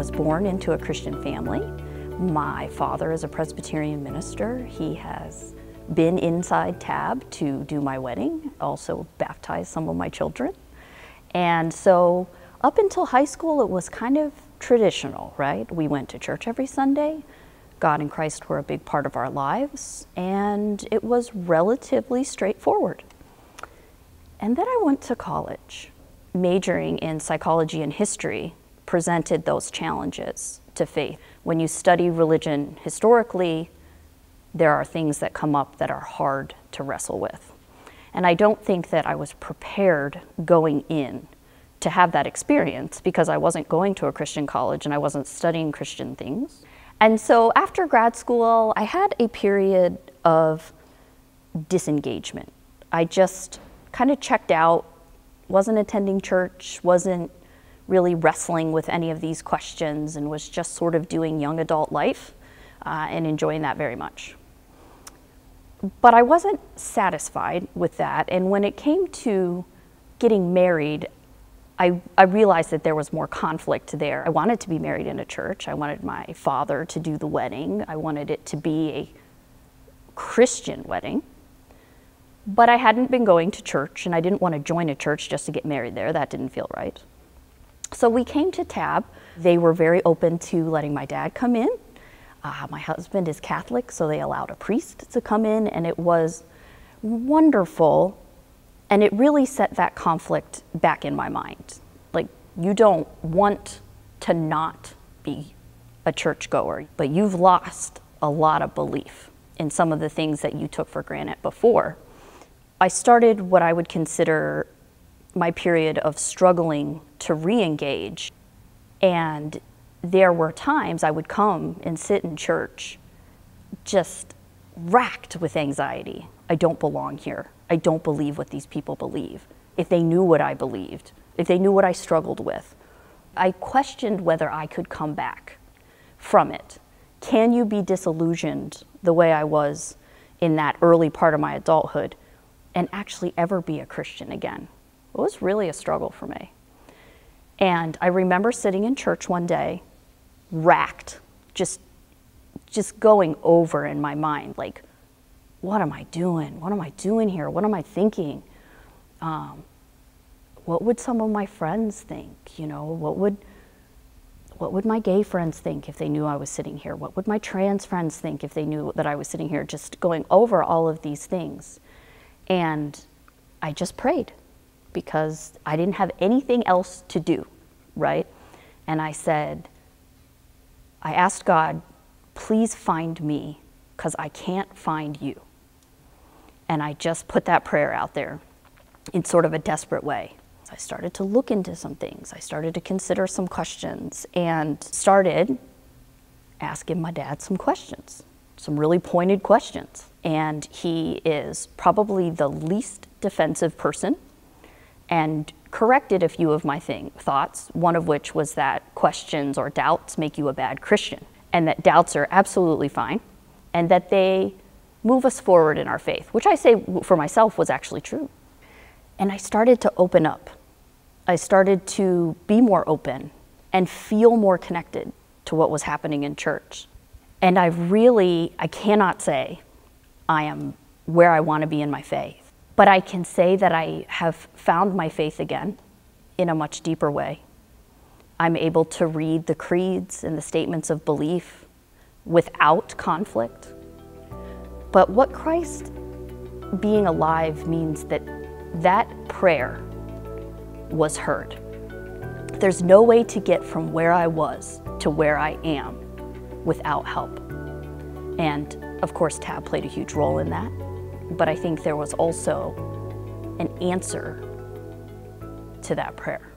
was born into a Christian family. My father is a Presbyterian minister. He has been inside Tab to do my wedding, also baptized some of my children. And so up until high school, it was kind of traditional, right? We went to church every Sunday. God and Christ were a big part of our lives, and it was relatively straightforward. And then I went to college, majoring in psychology and history, presented those challenges to faith. When you study religion historically, there are things that come up that are hard to wrestle with. And I don't think that I was prepared going in to have that experience because I wasn't going to a Christian college and I wasn't studying Christian things. And so after grad school, I had a period of disengagement. I just kind of checked out, wasn't attending church, wasn't really wrestling with any of these questions, and was just sort of doing young adult life uh, and enjoying that very much. But I wasn't satisfied with that, and when it came to getting married, I, I, realized that there was more conflict there. I wanted to be married in a church. I wanted my father to do the wedding. I wanted it to be a Christian wedding. But I hadn't been going to church and I didn't want to join a church just to get married there. That didn't feel right. So we came to TAB. They were very open to letting my dad come in. Uh, my husband is Catholic, so they allowed a priest to come in, and it was wonderful and it really set that conflict back in my mind. Like, you don't want to not be a churchgoer, but you've lost a lot of belief in some of the things that you took for granted before. I started what I would consider my period of struggling to re engage. And there were times I would come and sit in church just racked with anxiety. I don't belong here. I don't believe what these people believe. If they knew what I believed, if they knew what I struggled with, I questioned whether I could come back from it. Can you be disillusioned the way I was in that early part of my adulthood and actually ever be a Christian again? It was really a struggle for me. And I remember sitting in church one day, racked, just just going over in my mind like what am I doing? What am I doing here? What am I thinking? Um, what would some of my friends think? You know, what would what would my gay friends think if they knew I was sitting here? What would my trans friends think if they knew that I was sitting here? Just going over all of these things. And I just prayed because I didn't have anything else to do, right? And I said, I asked God, please find me because I can't find you. And I just put that prayer out there in sort of a desperate way. I started to look into some things. I started to consider some questions and started asking my dad some questions, some really pointed questions. And he is probably the least defensive person and corrected a few of my thing, thoughts, one of which was that questions or doubts make you a bad Christian, and that doubts are absolutely fine, and that they move us forward in our faith, which I say for myself was actually true. And I started to open up. I started to be more open and feel more connected to what was happening in church. And I really, I cannot say I am where I want to be in my faith, but I can say that I have found my faith again in a much deeper way. I'm able to read the creeds and the statements of belief without conflict but what Christ being alive means that that prayer was heard. There's no way to get from where I was to where I am without help. And of course, Tab played a huge role in that. But I think there was also an answer to that prayer.